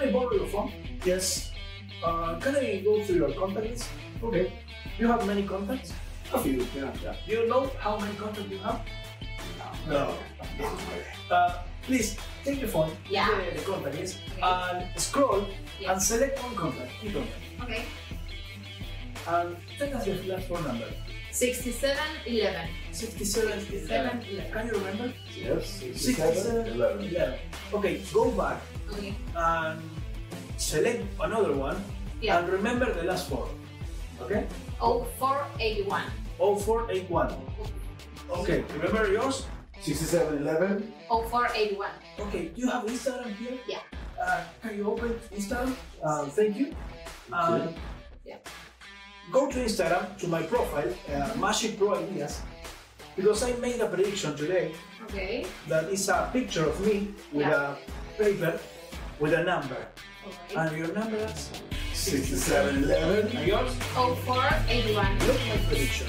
I borrow your phone? Yes. Uh, can I go through your contact list? Okay. You have many contacts? A few, yeah. Yeah. Do you know how many contacts you have? No. Uh, please take the phone, Yeah. the, the contact list, Okay. and scroll Yeah. and select one contact. Key contact. Okay. And tell us your last phone number. 6711. 67 67 Can you remember? Yes, 67 67, 11. 11. Okay, go back Okay. and select another one Yeah. and remember the last four. Okay? 0481. 0481. Okay, remember yours? 67, 11. 0481. Okay, do you have Instagram here? Yeah. Uh, can you open Instagram? Uh, thank you. Uh, Yeah. Go to Instagram to my profile, uh, Magic Pro Ideas, because I made a prediction today Okay. that is a picture of me with Yeah. a paper with a number. Okay. And your number is 6711. And yours? 0481. Look my prediction.